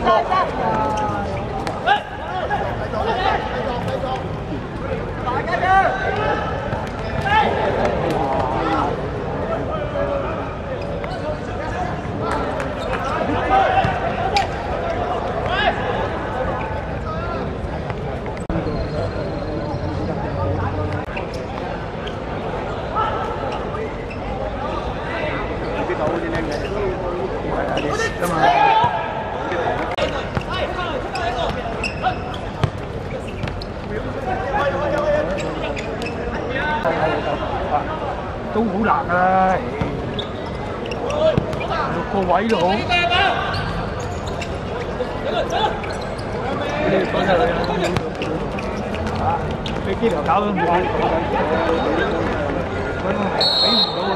都好难啊！个位都好。你哋讲晒佢啊！飞机头搞都冇，揾俾唔到啊！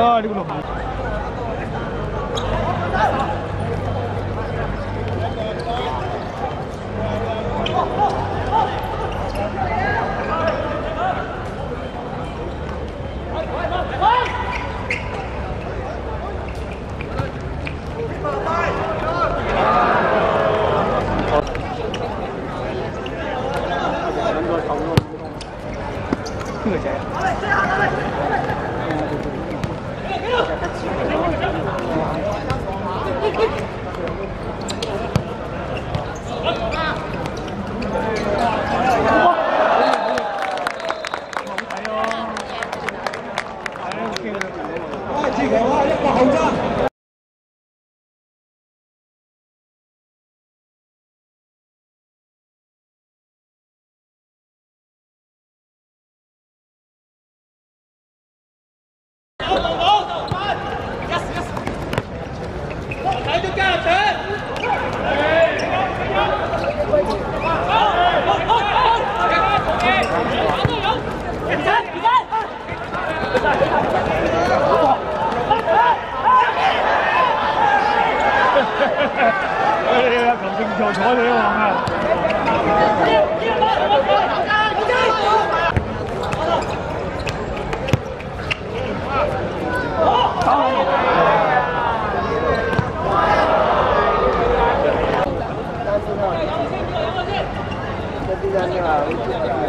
啊，这个。求证就睬你。嚟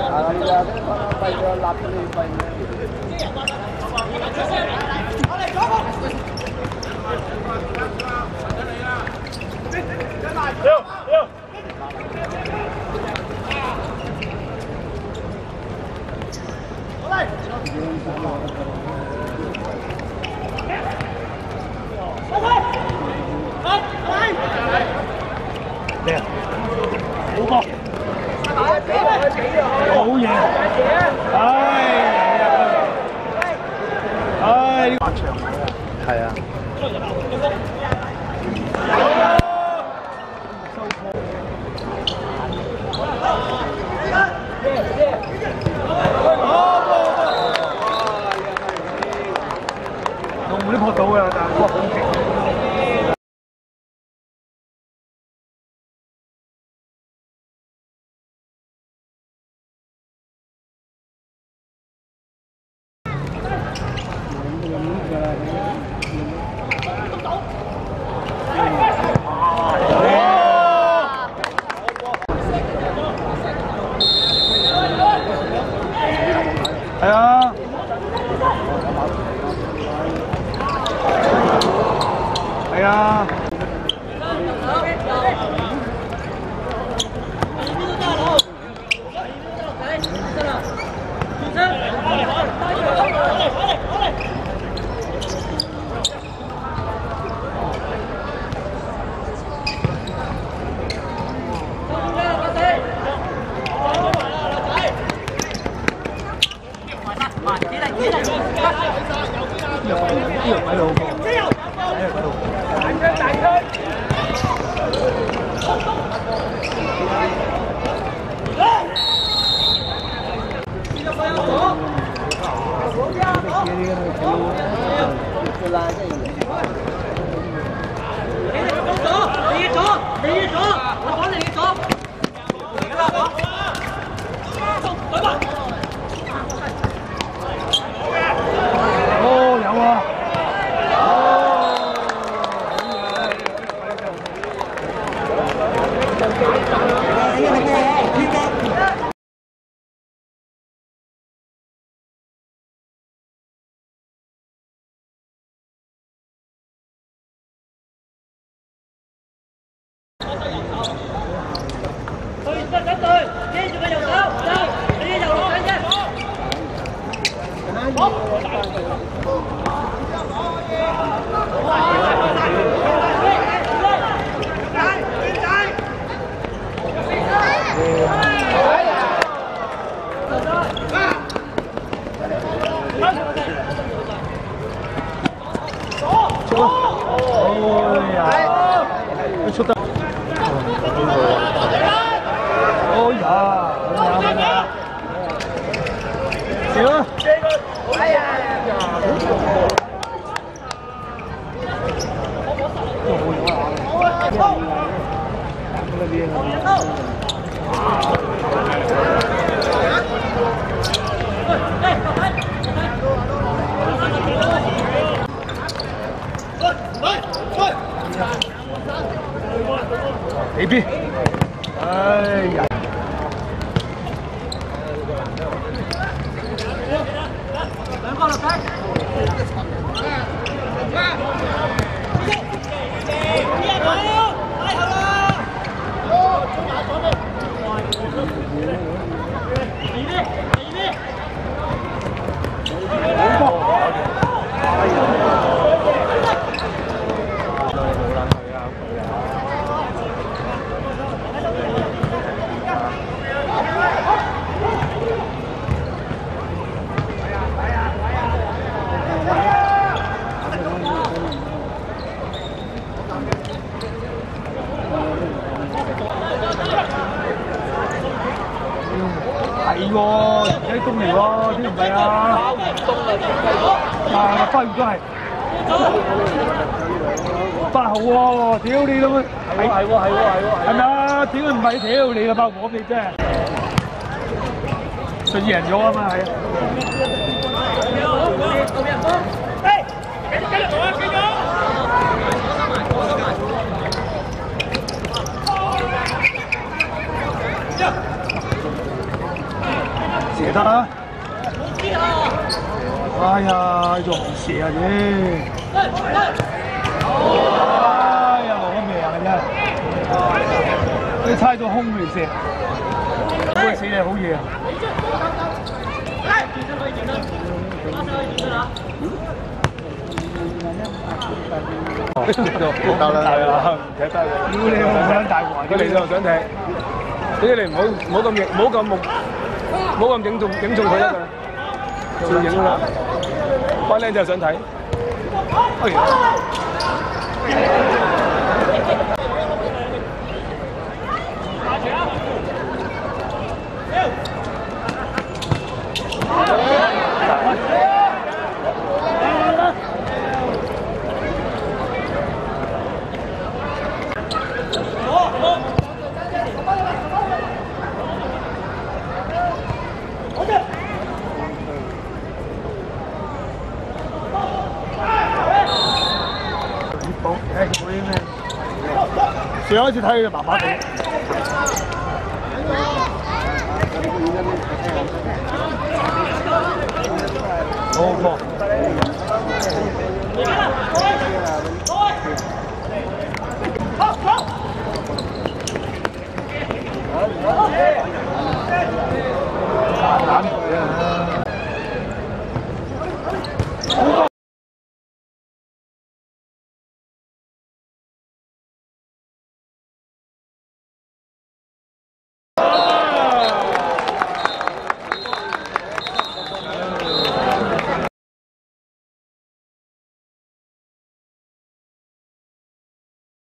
慢，起嚟起嚟，有有喺度，喺度喺度，大聲大聲！Hãy subscribe cho kênh Ghiền Mì Gõ Để không bỏ lỡ những video hấp dẫn 他在仰头 chưa A 唔系啊？啊，花园都系八号喎，屌你老母！系喎系喎系喎系喎，系咪啊？屌唔系屌你个八号你真系顺赢咗啊嘛系啊！射得啦！哎呀，仲唔射啊你？ 哎呀，攞命啊真。係！你猜到空嚟射，好死你好嘢啊！得啦，得嘅。屌你老母想大環，佢嚟就想踢，總之你唔好唔好咁影，唔好咁目，唔好咁影中影中佢得㗎，照影啦。班靚仔想睇，講開始睇佢麻麻地。好波。Hãy subscribe cho kênh Ghiền Mì Gõ Để không bỏ lỡ những video hấp dẫn